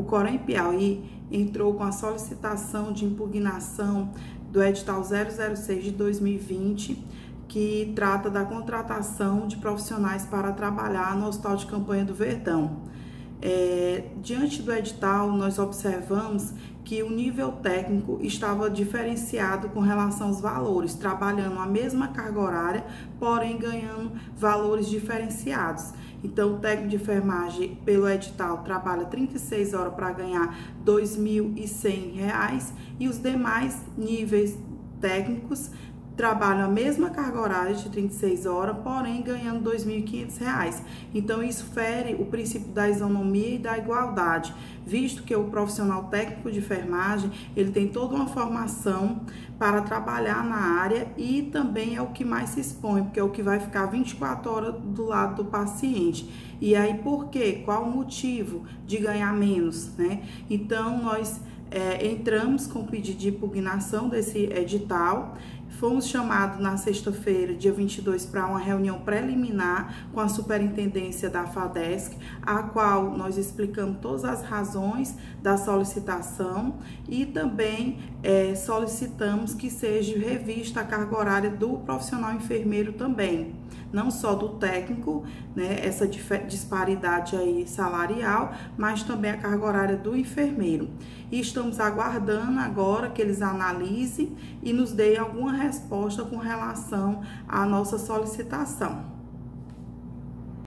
o Corém Piauí entrou com a solicitação de impugnação do edital 006 de 2020, que trata da contratação de profissionais para trabalhar no Hospital de Campanha do Verdão. É, diante do edital, nós observamos que o nível técnico estava diferenciado com relação aos valores, trabalhando a mesma carga horária, porém ganhando valores diferenciados. Então, o técnico de enfermagem, pelo edital, trabalha 36 horas para ganhar R$ 2.100 e os demais níveis técnicos trabalham a mesma carga horária de 36 horas, porém ganhando R$ 2.500. Então, isso fere o princípio da isonomia e da igualdade, visto que o profissional técnico de enfermagem, ele tem toda uma formação para trabalhar na área e também é o que mais se expõe, porque é o que vai ficar 24 horas do lado do paciente. E aí, por quê? Qual o motivo de ganhar menos, né? Então, nós é, entramos com pedido de impugnação desse edital Fomos chamados na sexta-feira, dia 22, para uma reunião preliminar com a superintendência da FADESC, a qual nós explicamos todas as razões da solicitação e também é, solicitamos que seja revista a carga horária do profissional enfermeiro também, não só do técnico, né, essa disparidade aí salarial, mas também a carga horária do enfermeiro. E estamos aguardando agora que eles analisem e nos deem alguma resposta com relação à nossa solicitação.